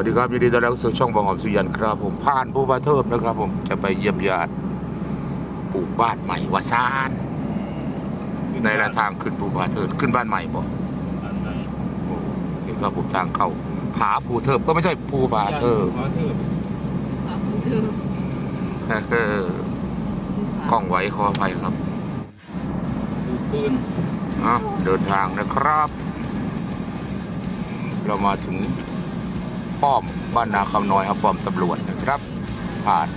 วัสดีครับยินดีต้อนรับสู่ช่องบองหอมสุยันครับ ผมผ่านผู้บาเทิมนะครับ ผมจะไปเยี่ยมญาติปลูกบ้านใหม่วาซานในระทางขึ้นภูบาเทิมขึ้นบ้านใหม่บ่โอ้เห็นว่าผมทางเข้าผาภูเทิมก็ไม่ใช่ภูบาเทิมผาเทิมเออกล้องไว้ขออภัยครับปลูกปืนอะเดินทางนะครับ เรามาถึง ป้อมบ้านนาคำน้อยครับป้อมตำรวจนะครับ ผ่าน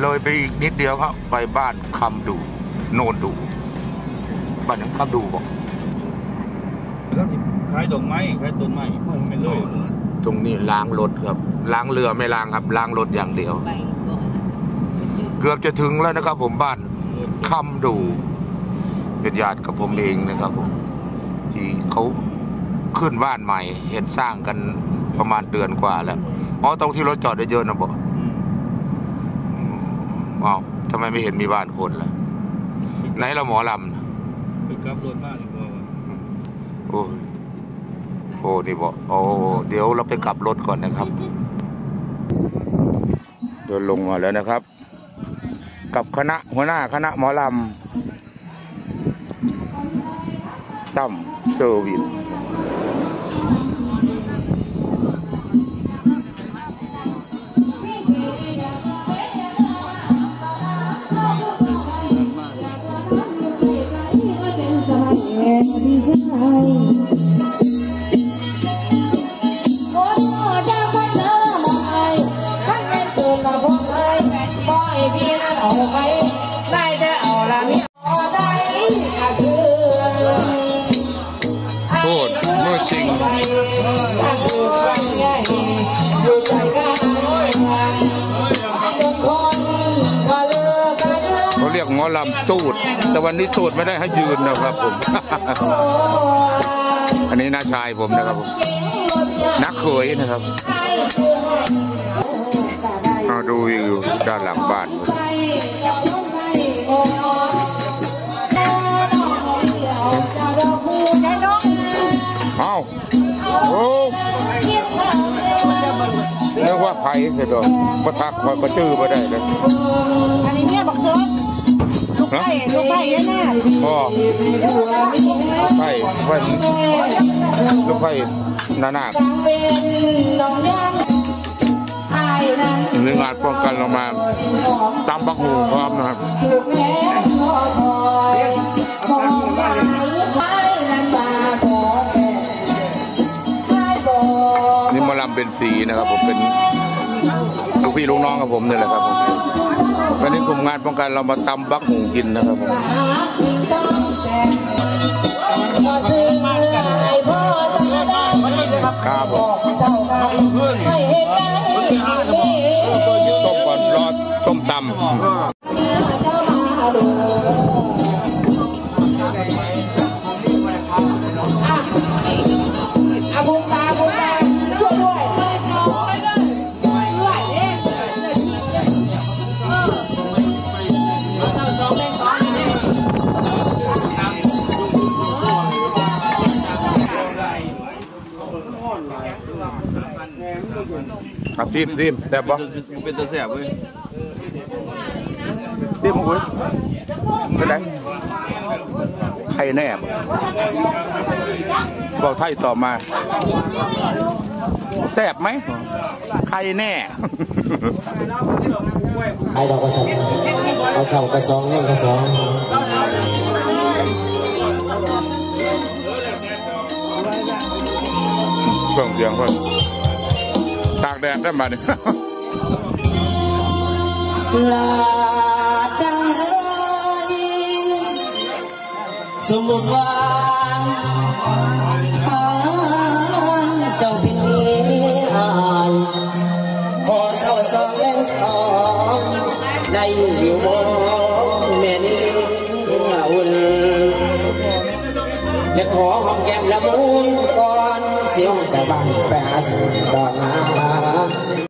เลยไปอีกนิดเดียวครับ ไปบ้านคำดู โนนดูบ้านนั้นคำดูบอกแล้วสิขายดอกไม้ขายต้นไม้พวกมันเป็นเลยตรงนี้ล้างรถครับ ล้างเรือไม่ล้างครับ ล้างรถอย่างเดียว ไปก่อนเกือบจะถึงแล้วนะครับ ผมบ้านคำดูเป็นญาติกับผมเองนะครับผมที่เขาขึ้นบ้านใหม่ เห็นสร้างกัน ประมาณเดือนกว่าแล้วอ๋อตรงที่รถจอดเยอะๆนะบอกอืมว้าวทำไมไม่เห็นมีบ้านคนล่ะ ไหนเราหมอลำน่ะไปกลับรถมากดีกว่าว่ะโอ้ยโอ้นี่บอกโอ้เดี๋ยวเราไปกลับรถก่อนนะครับเดินลงมาแล้วนะครับ กับคณะหัวหน้าคณะหมอลำตั้มเซอร์วิส โคตรเมื่อชิง เขาเรียกหมอลำตูด แต่วันนี้ตูดไม่ได้ให้ยืนนะครับผม อันนี้น้าชายผมนะครับผมนักเขยนะครับเอาดูวิวด้านหลังบ้านเอาโอ้นึกว่าไผ่เสียดอกก็ทักคอยก็จื้อไปได้เลยอันนี้เนี่ยบอกเถอะ ลูกไผ่ลูกไผ่เนี่ยนะพ่อไผ่ไผ่ลูกไผ่นานาคมีงานป้องกันเรามาตามบักหูพร้อมนะครับนี่มอลำเป็นสีนะครับผมเป็นลูกพี่ลูกน้องกับผมนี่แหละครับผม วันนี้กลุ่มงานป้องกันเรามาตำบักหูกินนะครับผมครับผมต้มก่อนรอต้มตำ ครับซิมซิมแซ่บปะมันเป็นตัวแสบเว้ยซิมมั้งคุณเป็นไรไทยแน่บบอกไทยต่อมา แซ่บไหมใครแน่ไอ้ดอกกระสับกระสับกระสองนี่กระสอง เครื่องเสียงเพิ่นตากแดดได้มาเนี่ยลาดังเอ้ยสมมุติว่าเจ้าเป็นอายขอเศร้าสองเล่นสองในอยู่บนแม่นี้อุ่นและขอหอมแก้มละมุนก่อน เสียงแต่บ้า